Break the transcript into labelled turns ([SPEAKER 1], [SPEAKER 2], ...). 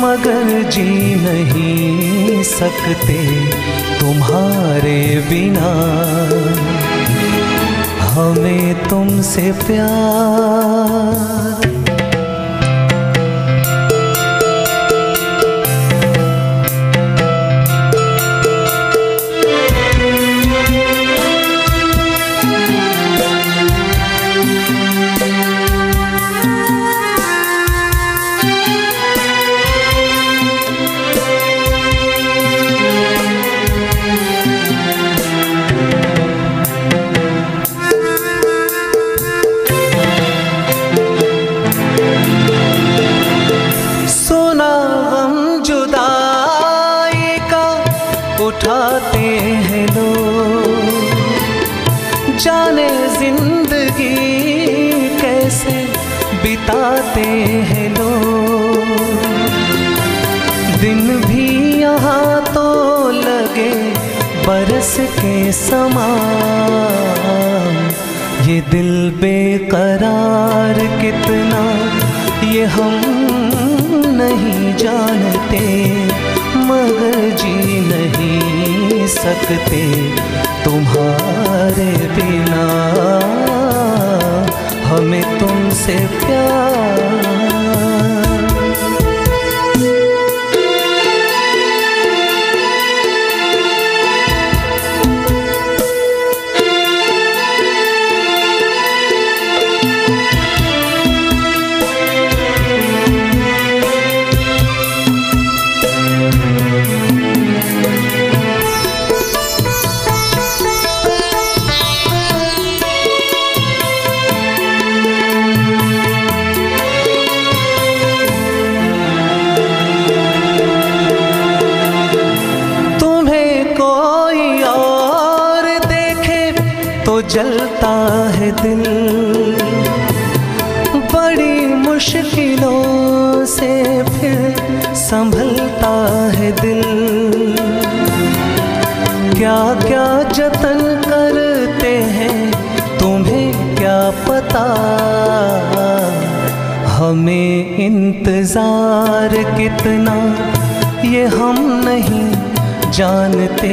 [SPEAKER 1] मगर जी नहीं सकते तुम्हारे बिना। हमें तुमसे प्यार हैं लोग। जाने ज़िंदगी कैसे बिताते हैं लोग। दिन भी यहाँ तो लगे बरस के समान। ये दिल बेकरार कितना, ये हम नहीं जानते। मगर जी नहीं सकते तुम्हारे बिना। हमें तुमसे प्यार जलता है दिल। बड़ी मुश्किलों से फिर संभलता है दिल। क्या क्या जतन करते हैं, तुम्हें क्या पता? हमें इंतज़ार कितना, ये हम नहीं जानते।